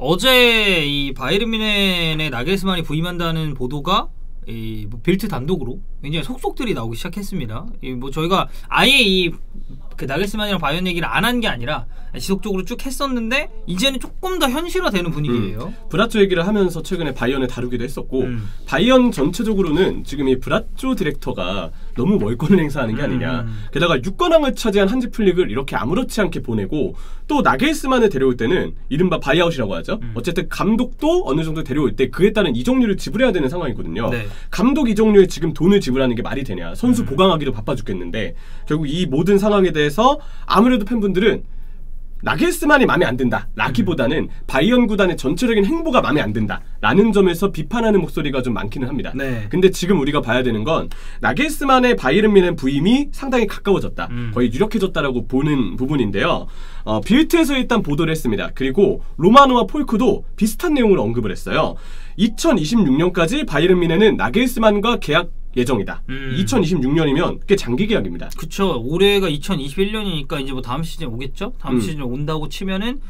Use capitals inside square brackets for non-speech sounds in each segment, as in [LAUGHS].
어제 이 뮌헨의 나겔스만이 부임한다는 보도가 이뭐 빌트 단독으로 굉장히 속속들이 나오기 시작했습니다. 이뭐 저희가 아예 이 그 나겔스만이랑 바이언 얘기를 안 한 게 아니라 지속적으로 쭉 했었는데 이제는 조금 더 현실화되는 분위기예요. 음. 브라쪼 얘기를 하면서 최근에 바이언을 다루기도 했었고 음. 바이언 전체적으로는 지금 이 브라쪼 디렉터가 너무 월권을 행사하는 게 아니냐. 음. 게다가 6관왕을 차지한 한지 플릭을 이렇게 아무렇지 않게 보내고 또 나겔스만을 데려올 때는 이른바 바이아웃이라고 하죠. 음. 어쨌든 감독도 어느 정도 데려올 때 그에 따른 이적료를 지불해야 되는 상황이거든요. 네. 감독 이적료에 지금 돈을 지불하는 게 말이 되냐. 선수 음. 보강하기도 바빠 죽겠는데 결국 이 모든 상황에 대해서 아무래도 팬분들은 나겔스만이 마음에 안 든다. 라기보다는 음. 바이언 구단의 전체적인 행보가 마음에 안 든다. 라는 점에서 비판하는 목소리가 좀 많기는 합니다. 네. 근데 지금 우리가 봐야 되는 건 나겔스만의 바이에른 뮌헨 부임이 상당히 가까워졌다. 음. 거의 유력해졌다라고 보는 부분인데요. 어, 빌트에서 일단 보도를 했습니다. 그리고 로마노와 폴크도 비슷한 내용을 언급을 했어요. 2026년까지 바이에른 뮌헨은 나겔스만과 계약 예정이다. 음. 2026년이면 꽤 장기 계약입니다. 그쵸. 올해가 2021년이니까 이제 뭐 다음 시즌 오겠죠? 다음 음. 시즌 온다고 치면은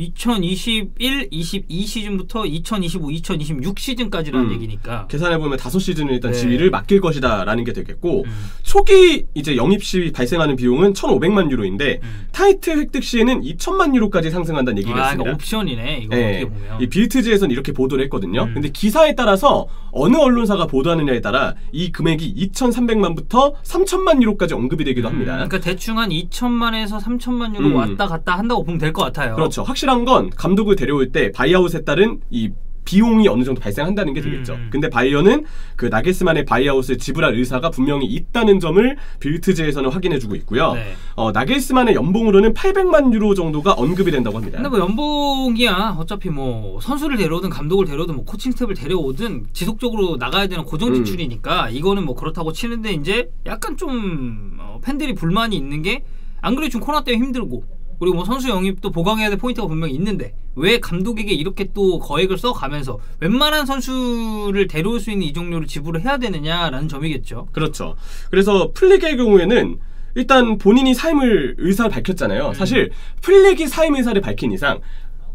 2021, 22 시즌부터 2025, 2026 시즌까지라는 음. 얘기니까. 계산해 보면 다섯 시즌을 일단 네. 지위를 맡길 것이다라는 게 되겠고 음. 초기 이제 영입 시 발생하는 비용은 1,500만 유로인데 음. 타이틀 획득 시에는 2천만 유로까지 상승한다는 얘기가 아, 있습니다. 그러니까 옵션이네. 이거 네, 어떻게 보면. 이 빌트지에서는 이렇게 보도를 했거든요. 음. 근데 기사에 따라서 어느 언론사가 보도하느냐에 따라 이 금액이 2,300만부터 3천만 유로까지 언급이 되기도 합니다. 음, 그러니까 대충 한 2천만에서 3천만 유로 음. 왔다 갔다 한다고 보면 될 것 같아요. 그렇죠. 확실 한 건 감독을 데려올 때 바이아웃에 따른 이 비용이 어느 정도 발생한다는 게 되겠죠. 음. 근데 바이언은 그 나겔스만의 바이아웃을 지불할 의사가 분명히 있다는 점을 빌트지에서는 확인해주고 있고요. 네. 어, 나겔스만의 연봉으로는 800만 유로 정도가 언급이 된다고 합니다. 근데 뭐 연봉이야 어차피 뭐 선수를 데려오든 감독을 데려오든 뭐 코칭 스텝을 데려오든 지속적으로 나가야 되는 고정 음. 지출이니까 이거는 뭐 그렇다고 치는데 이제 약간 좀 어, 팬들이 불만이 있는 게 안 그래도 지금 코로나 때문에 힘들고 그리고 뭐 선수 영입도 보강해야 될 포인트가 분명히 있는데 왜 감독에게 이렇게 또 거액을 써가면서 웬만한 선수를 데려올 수 있는 이적료를 지불을 해야 되느냐라는 점이겠죠. 그렇죠. 그래서 플릭의 경우에는 일단 본인이 사임을 의사를 밝혔잖아요. 음. 사실 플릭이 사임 의사를 밝힌 이상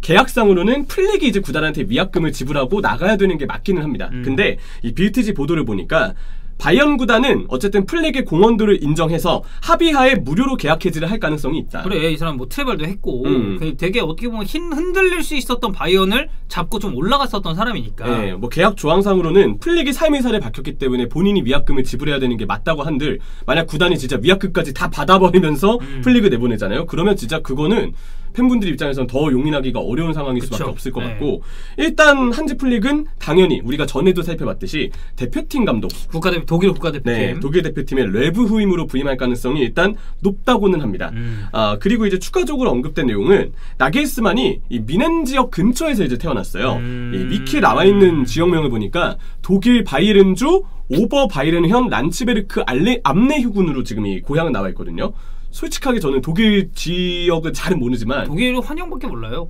계약상으로는 플릭이 이제 구단한테 위약금을 지불하고 나가야 되는 게 맞기는 합니다. 음. 근데 이 빌트지 보도를 보니까 바이언 구단은 어쨌든 플릭의 공헌도를 인정해서 합의하에 무료로 계약 해지를 할 가능성이 있다. 그래 이 사람 뭐 트래블도 했고 음. 그 되게 어떻게 보면 힘 흔들릴 수 있었던 바이언을 잡고 좀 올라갔었던 사람이니까 네, 뭐 계약 조항상으로는 플릭이 사임 의사를 밝혔기 때문에 본인이 위약금을 지불해야 되는 게 맞다고 한들 만약 구단이 진짜 위약금까지 다 받아버리면서 음. 플릭을 내보내잖아요. 그러면 진짜 그거는 팬분들 입장에서는 더 용인하기가 어려운 상황일 그쵸. 수밖에 없을 것 네. 같고 일단 한지 플릭은 당연히 우리가 전에도 살펴봤듯이 대표팀 감독 국가대표 독일 국가대표팀 네, 독일 대표팀의 레브 후임으로 부임할 가능성이 일단 높다고는 합니다. 음. 아 그리고 이제 추가적으로 언급된 내용은 나겔스만이 이 뮌헨 지역 근처에서 이제 태어났어요. 음. 이 위키에 나와 있는 지역명을 보니까 독일 바이에른주 오버 바이에른현 란츠베르크 알레 암네휴군으로 지금 이 고향은 나와 있거든요. 솔직하게 저는 독일 지역은 잘은 모르지만 독일은 환영밖에 몰라요.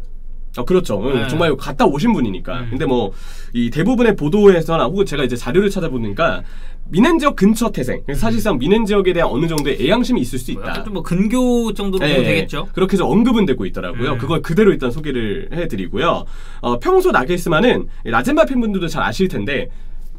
아, 그렇죠. 응, 네. 정말 갔다 오신 분이니까. 음. 근데 뭐, 이 대부분의 보도에서나 혹은 제가 이제 자료를 찾아보니까, 미넨 지역 근처 태생. 사실상 미넨 지역에 대한 어느 정도의 애양심이 있을 수뭐 있다. 약간 좀뭐 근교 정도로 예, 보면 되겠죠. 그렇게 해서 언급은 되고 있더라고요. 음. 그걸 그대로 일단 소개를 해드리고요. 어, 평소 나겔스만은 라젠바 팬분들도 잘 아실 텐데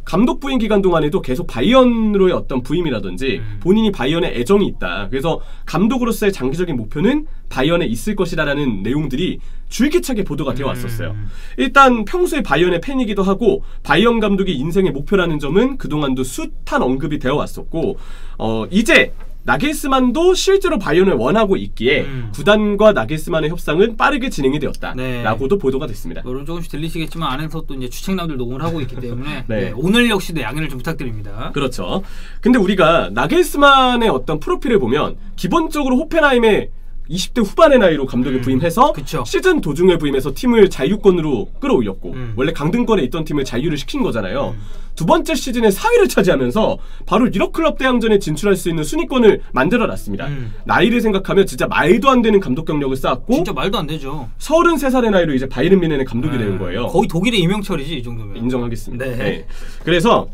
감독 부임 기간 동안에도 계속 바이언으로의 어떤 부임이라든지 음. 본인이 바이언에 애정이 있다. 그래서 감독으로서의 장기적인 목표는 바이언에 있을 것이다라는 내용들이 줄기차게 보도가 되어 왔었어요. 음. 일단 평소에 바이언의 팬이기도 하고 바이언 감독이 인생의 목표라는 점은 그동안도 숱한 언급이 되어 왔었고 어, 이제 나겔스만도 실제로 바이언을 원하고 있기에 음. 구단과 나겔스만의 협상은 빠르게 진행이 네. 되었다라고도 보도가 됐습니다. 여러분 조금씩 들리시겠지만 안에서 또 이제 주책남들 녹음을 하고 있기 때문에 [LAUGHS] 네. 네, 오늘 역시도 양해를 좀 부탁드립니다. 그렇죠. 근데 우리가 나겔스만의 어떤 프로필을 보면 기본적으로 호펜하임의 20대 후반의 나이로 감독에 음, 부임해서 그쵸. 시즌 도중에 부임해서 팀을 자유권으로 끌어올렸고 음. 원래 강등권에 있던 팀을 자유를 시킨 거잖아요. 음. 두 번째 시즌에 4위를 차지하면서 바로 유럽 클럽 대항전에 진출할 수 있는 순위권을 만들어 놨습니다. 음. 나이를 생각하면 진짜 말도 안 되는 감독 경력을 쌓았고 진짜 말도 안 되죠. 33살의 나이로 이제 바이른 미넨의 감독이 네. 되는 거예요. 거의 독일의 이명철이지 이 정도면. 인정하겠습니다. 네. 네. 그래서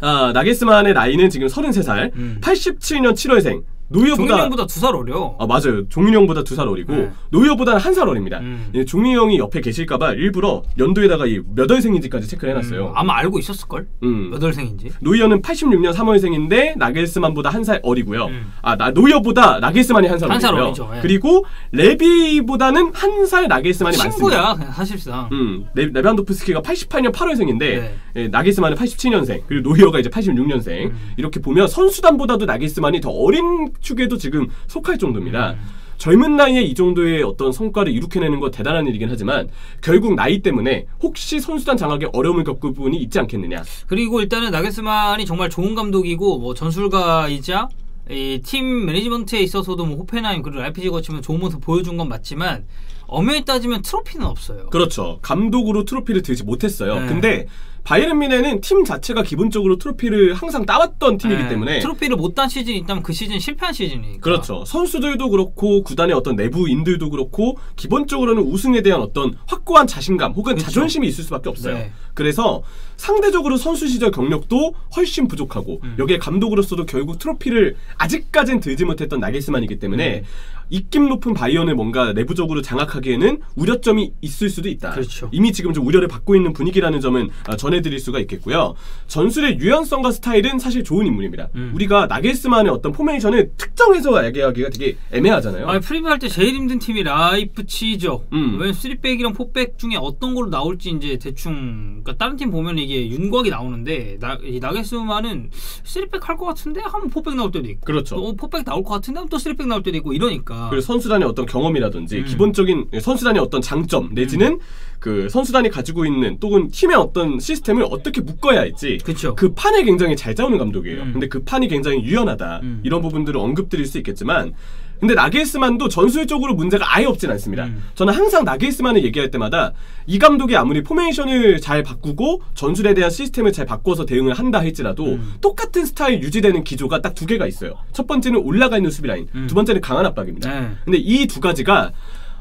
아, 나게스만의 나이는 지금 33살, 음. 87년 7월생. 노이어보다 종윤형보다 두 살 어려. 아 맞아요. 종윤이 형보다 두 살 어리고 네. 노이어보다는 한 살 어립니다. 음. 예, 종윤이 형이 옆에 계실까봐 일부러 연도에다가 이 몇 월생인지까지 체크를 해놨어요. 음, 아마 알고 있었을 걸. 음. 몇 월생인지. 노이어는 86년 3월생인데 나겔스만보다 한 살 어리고요. 음. 아, 나 노이어보다 나겔스만이 한 살 어리고요. 어리죠, 예. 그리고 레비보다는 한 살 나겔스만이 많습니다. 친구야 사실상. 음, 레, 레반도프스키가 88년 8월생인데 네. 예, 나겔스만은 87년생 그리고 노이어가 이제 86년생 음. 이렇게 보면 선수단보다도 나겔스만이 더 어린 축에도 지금 속할 정도입니다. 음. 젊은 나이에 이 정도의 어떤 성과를 이룩해내는 거 대단한 일이긴 하지만 결국 나이 때문에 혹시 선수단 장악에 어려움을 겪을 부분이 있지 않겠느냐. 그리고 일단은 나게스만이 정말 좋은 감독이고 뭐 전술가이자 이팀 매니지먼트에 있어서도 뭐 호펜하임 그리고 RPG 거치면 좋은 모습 보여준 건 맞지만 엄연히 따지면 트로피는 없어요. 그렇죠. 감독으로 트로피를 들지 못했어요. 네. 근데 바이에른 미네는 팀 자체가 기본적으로 트로피를 항상 따왔던 팀이기 네, 때문에 트로피를 못 딴 시즌이 있다면 그 시즌 실패한 시즌이니까. 그렇죠. 선수들도 그렇고 구단의 어떤 내부인들도 그렇고 기본적으로는 우승에 대한 어떤 확고한 자신감 혹은 그렇죠. 자존심이 있을 수밖에 없어요. 네. 그래서 상대적으로 선수 시절 경력도 훨씬 부족하고 음. 여기에 감독으로서도 결국 트로피를 아직까진 들지 못했던 나겔스만이기 때문에 음. 입김 높은 바이언을 뭔가 내부적으로 장악하기에는 우려점이 있을 수도 있다. 그렇죠. 이미 지금 좀 우려를 받고 있는 분위기라는 점은 아, 전해드릴 수가 있겠고요. 전술의 유연성과 스타일은 사실 좋은 인물입니다. 음. 우리가 나겔스만의 어떤 포메이션을 특정해서 얘기하기가 되게 애매하잖아요. 아니 프리뷰 할 때 제일 힘든 팀이 라이프치히죠. 음. 왜냐면 3백이랑 4백 중에 어떤 걸로 나올지 이제 대충 그러니까 다른 팀 보면 이게 윤곽이 나오는데 나, 이 나겔스만은 3백 할 것 같은데 하면 4백 나올 때도 있고 그렇죠. 또 4백 나올 것 같은데 하면 또 3백 나올 때도 있고 이러니까 그리고 선수단의 어떤 경험이라든지 음. 기본적인 선수단의 어떤 장점 내지는 그 선수단이 가지고 있는 또는 팀의 어떤 시스템을 어떻게 묶어야 할지 그쵸. 그 판을 굉장히 잘 짜오는 감독이에요. 음. 근데 그 판이 굉장히 유연하다 음. 이런 부분들을 언급드릴 수 있겠지만 근데 나겔스만도 전술적으로 문제가 아예 없진 않습니다. 음. 저는 항상 나겔스만을 얘기할 때마다 이 감독이 아무리 포메이션을 잘 바꾸고 전술에 대한 시스템을 잘 바꿔서 대응을 한다 할지라도 음. 똑같은 스타일 유지되는 기조가 딱 두 개가 있어요. 첫 번째는 올라가 있는 수비 라인, 음. 두 번째는 강한 압박입니다. 네. 근데 이 두 가지가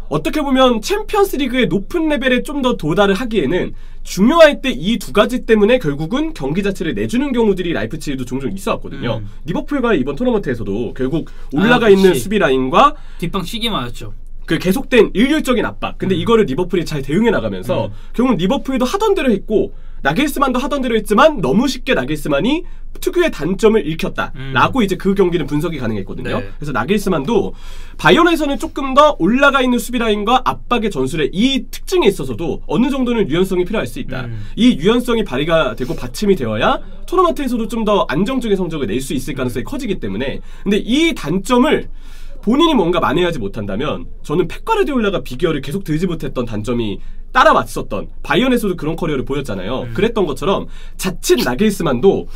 어떻게 보면 챔피언스 리그의 높은 레벨에 좀 더 도달을 하기에는 중요할 때 이 두 가지 때문에 결국은 경기 자체를 내주는 경우들이 라이프치히도 종종 있어 왔거든요. 음. 리버풀과의 이번 토너먼트에서도 결국 올라가 아, 있는. 수비 라인과 뒷방 씨게 맞았죠. 그 계속된 일률적인 압박. 근데 이거를 리버풀이 잘 대응해 나가면서 음. 결국 리버풀도 하던 대로 했고 나겔스만도 하던 대로 했지만 너무 쉽게 나겔스만이 특유의 단점을 읽혔다라고 이제 그 경기는 분석이 가능했거든요. 네. 그래서 나겔스만도 바이언에서는 조금 더 올라가 있는 수비 라인과 압박의 전술의 이 특징에 있어서도 어느 정도는 유연성이 필요할 수 있다. 음. 이 유연성이 발휘가 되고 받침이 되어야 토너먼트에서도 좀 더 안정적인 성적을 낼 수 있을 가능성이 커지기 때문에 근데 이 단점을 본인이 뭔가 만회하지 못한다면 저는 펩 과르디올라가 빅이어를 계속 들지 못했던 단점이 따라왔었던 바이언에서도 그런 커리어를 보였잖아요. 음. 그랬던 것처럼 자칫 나겔스만도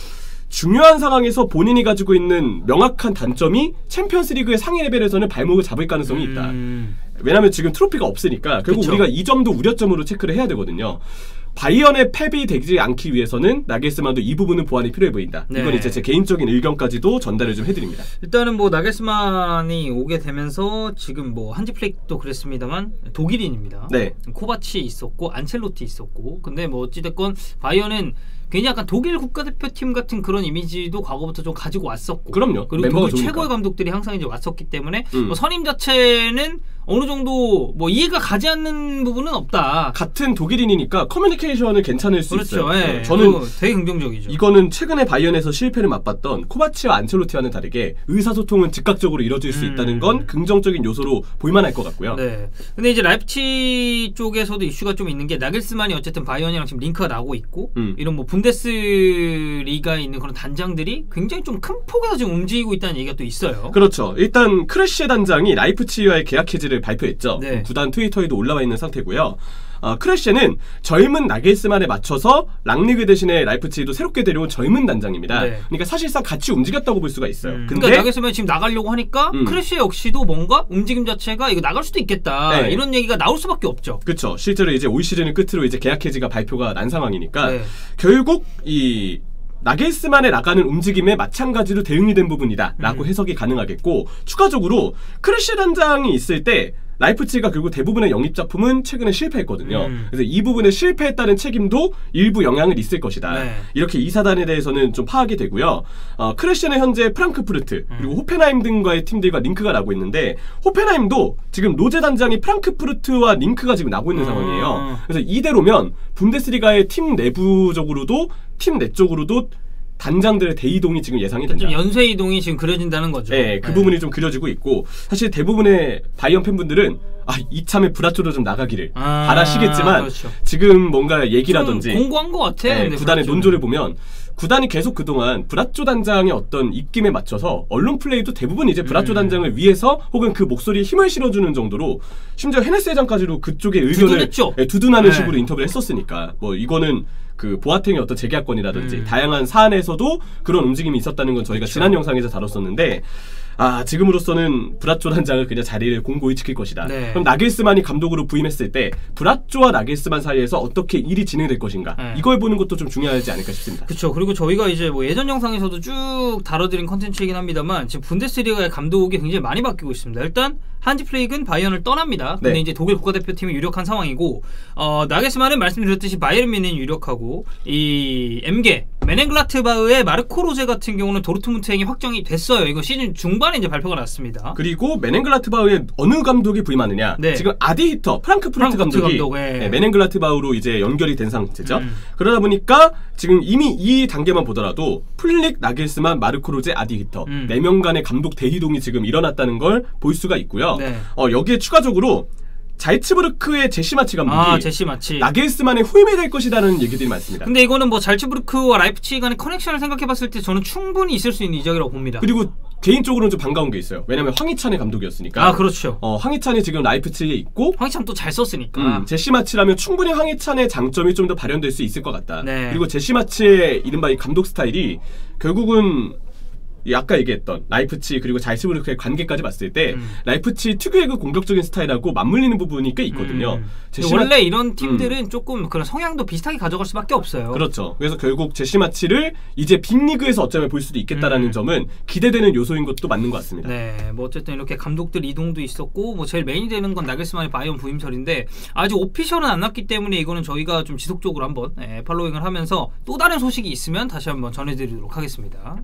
중요한 상황에서 본인이 가지고 있는 명확한 단점이 챔피언스리그의 상위 레벨에서는 발목을 잡을 가능성이 있다. 음. 왜냐하면 지금 트로피가 없으니까 결국 그쵸. 우리가 이 점도 우려점으로 체크를 해야 되거든요. 바이언의 펩이 되지 않기 위해서는 나겔스만도 이 부분은 보완이 필요해 보인다. 네. 이건 이제 제 개인적인 의견까지도 전달을 좀 해드립니다. 일단은 뭐 나겔스만이 오게 되면서 지금 뭐 한지 플릭도 그랬습니다만 독일인입니다. 네. 코바치 있었고 안첼로티 있었고 근데 뭐 어찌됐건 바이언은 괜히 약간 독일 국가대표팀 같은 그런 이미지도 과거부터 좀 가지고 왔었고 그럼요. 그리고 독일 좋으니까. 최고의 감독들이 항상 이제 왔었기 때문에 음. 뭐 선임 자체는 어느 정도 뭐 이해가 가지 않는 부분은 없다. 같은 독일인이니까 커뮤니케이션은 괜찮을 수 그렇죠. 있어요. 예. 네, 저는 되게 긍정적이죠. 이거는 최근에 바이언에서 실패를 맛봤던 코바치와 안첼로티와는 다르게 의사소통은 즉각적으로 이뤄질 수 음. 있다는 건 긍정적인 요소로 볼만할 것 같고요. 네. 근데 이제 라이프치히 쪽에서도 이슈가 좀 있는 게 나겔스만이 어쨌든 바이언이랑 지금 링크가 나고 있고 음. 이런 뭐 분데스 리가에 있는 그런 단장들이 굉장히 좀 큰 폭에서 지금 움직이고 있다는 얘기가 또 있어요. 그렇죠. 일단 크뢰셰 단장이 라이프치히와의 계약 해지를 발표했죠. 네. 구단 트위터에도 올라와 있는 상태고요. 어, 크뢰셰는 젊은 나겔스만에 맞춰서 랑닉 대신에 라이프치히도 새롭게 데려온 젊은 단장입니다. 네. 그러니까 사실상 같이 움직였다고 볼 수가 있어요. 음, 근데 그러니까 나겔스만이 지금 나가려고 하니까 음. 크뢰셰 역시도 뭔가 움직임 자체가 이거 나갈 수도 있겠다 네. 이런 얘기가 나올 수밖에 없죠. 그렇죠. 실제로 이제 올 시즌을 끝으로 이제 계약 해지가 발표가 난 상황이니까 네. 결국 이 나겔스만에 나가는 움직임에 마찬가지로 대응이 된 부분이다 라고 음. 해석이 가능하겠고 추가적으로 크뢰셰 단장이 있을 때 라이프치히가 결국 대부분의 영입 작품은 최근에 실패했거든요. 음. 그래서 이 부분에 실패했다는 책임도 일부 영향을 있을 것이다. 네. 이렇게 이 사안에 대해서는 좀 파악이 되고요. 어, 크뢰셰는 현재 프랑크푸르트 음. 그리고 호펜하임 등과의 팀들과 링크가 나고 있는데 호펜하임도 지금 로젠 단장이 프랑크푸르트와 링크가 지금 나고 있는 음. 상황이에요. 그래서 이대로면 분데스리가의 팀 내부적으로도 팀 내적으로도 단장들의 대이동이 지금 예상이 된다. 좀 연쇄 이동이 지금 그려진다는 거죠. 네, 그 네. 부분이 좀 그려지고 있고 사실 대부분의 바이언 팬분들은 아 이참에 브라쪼를 좀 나가기를 아, 바라시겠지만 그렇죠. 지금 뭔가 얘기라든지 좀 공고한 것 같아. 네, 구단의 그렇죠. 논조를 보면 구단이 계속 그동안 브라쪼 단장의 어떤 입김에 맞춰서 언론 플레이도 대부분 이제 브라쪼 음. 단장을 위해서 혹은 그 목소리에 힘을 실어주는 정도로 심지어 헤네스 회장까지도 그쪽의 의견을. 네, 두둔하는 네. 식으로 인터뷰를 했었으니까 뭐 이거는 그 보아탱의 어떤 재계약권이라든지 음. 다양한 사안에서도 그런 움직임이 있었다는 건 저희가 그쵸. 지난 영상에서 다뤘었는데 아 지금으로서는 브라쪼 단장을 그냥 자리를 공고히 지킬 것이다. 네. 그럼 나겔스만이 감독으로 부임했을 때 브라쪼와 나겔스만 사이에서 어떻게 일이 진행될 것인가 네. 이걸 보는 것도 좀 중요하지 않을까 싶습니다. 그렇죠. 그리고 저희가 이제 뭐 예전 영상에서도 쭉 다뤄드린 컨텐츠이긴 합니다만 지금 분데스리가의 감독이 굉장히 많이 바뀌고 있습니다. 일단 한지 플레이그는 바이언을 떠납니다. 근데 네. 이제 독일 국가대표팀이 유력한 상황이고 어, 나겔스만은 말씀드렸듯이 바이에른 뮌헨이 유력하고 이 엠게 묀헨글라트바흐의 마르코 로제 같은 경우는 도르트문트 행이 확정이 됐어요. 이거 시즌 중반에 이제 발표가 났습니다. 그리고 묀헨글라트바흐에 어느 감독이 부임하느냐? 네. 지금 아디 휘터 프랑크푸르트 프랑크푸르트 감독이 감독, 예. 네, 묀헨글라트바흐로 이제 연결이 된 상태죠. 음. 그러다 보니까 지금 이미 이 단계만 보더라도 플릭, 나겔스만, 마르코 로제, 아디 휘터 음. 네 명간의 감독 대이동이 지금 일어났다는 걸 볼 수가 있고요. 네. 어, 여기에 추가적으로 잘츠부르크의 제시 마치 감독이 아 제시 마치. 나겔스만의 후임이 될 것이라는 얘기들이 많습니다. 근데 이거는 뭐 잘츠부르크와 라이프치히 간의 커넥션을 생각해봤을 때 저는 충분히 있을 수 있는 이적이라고 봅니다. 그리고 개인적으로는 좀 반가운 게 있어요. 왜냐면 황희찬의 감독이었으니까. 아 그렇죠. 어, 황희찬이 지금 라이프치히에 있고 황희찬 또 잘 썼으니까. 음, 제시 마치라면 충분히 황희찬의 장점이 좀 더 발현될 수 있을 것 같다. 네. 그리고 제시 마치의 이른바 이 감독 스타일이 결국은 이 아까 얘기했던 라이프치 그리고 잘츠부르크의 관계까지 봤을 때 음. 라이프치 특유의 그 공격적인 스타일하고 맞물리는 부분이 꽤 있거든요. 음. 원래 이런 팀들은 조금 그런 성향도 비슷하게 가져갈 수밖에 없어요. 그렇죠. 그래서 결국 제시 마치를 이제 빅리그에서 어쩌면 볼 수도 있겠다라는 음. 점은 기대되는 요소인 것도 맞는 것 같습니다. 네, 뭐 어쨌든 이렇게 감독들 이동도 있었고 뭐 제일 메인이 되는 건 나겔스만의 바이온 부임설인데 아직 오피셜은 안 났기 때문에 이거는 저희가 좀 지속적으로 한번 예, 팔로잉을 하면서 또 다른 소식이 있으면 다시 한번 전해드리도록 하겠습니다.